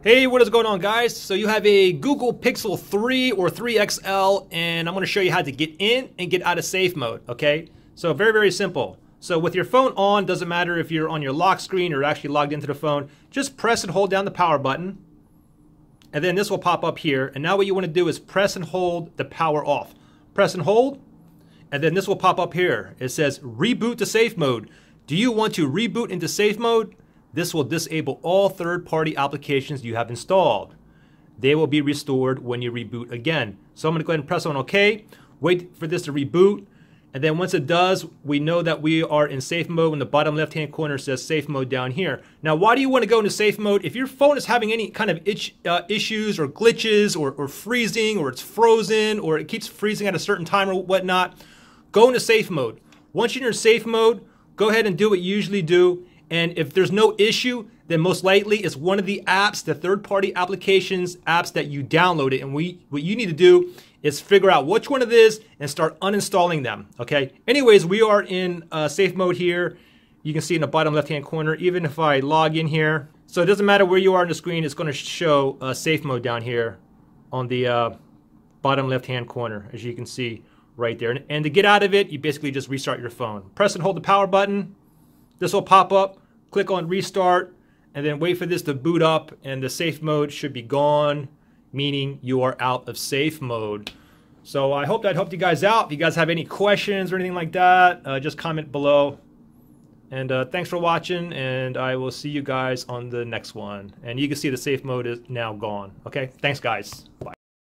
Hey, what is going on guys? So you have a Google Pixel 3 or 3 XL and I'm going to show you how to get in and get out of safe mode, okay? So very, very simple. So with your phone on, doesn't matter if you're on your lock screen or actually logged into the phone, just press and hold down the power button and then this will pop up here. And now what you want to do is press and hold the power off. Press and hold and then this will pop up here. It says reboot to safe mode. Do you want to reboot into safe mode? This will disable all third-party applications you have installed. They will be restored when you reboot again. So I'm to go ahead and press on OK, wait for this to reboot, and then once it does, we know that we are in safe mode when the bottom left-hand corner says safe mode down here. Now, why do you want to go into safe mode? If your phone is having any kind of itch, uh, issues or glitches or, or freezing or it's frozen or it keeps freezing at a certain time or whatnot, go into safe mode. Once you're in safe mode, go ahead and do what you usually do and if there's no issue, then most likely it's one of the apps, the third-party applications, apps that you downloaded. And we, what you need to do is figure out which one it is and start uninstalling them, okay? Anyways, we are in uh, safe mode here. You can see in the bottom left-hand corner, even if I log in here. So it doesn't matter where you are on the screen, it's gonna show uh, safe mode down here on the uh, bottom left-hand corner, as you can see right there. And, and to get out of it, you basically just restart your phone. Press and hold the power button, this will pop up, click on restart, and then wait for this to boot up and the safe mode should be gone, meaning you are out of safe mode. So I hope that helped you guys out. If you guys have any questions or anything like that, uh, just comment below. And uh, thanks for watching, and I will see you guys on the next one. And you can see the safe mode is now gone. Okay, thanks guys.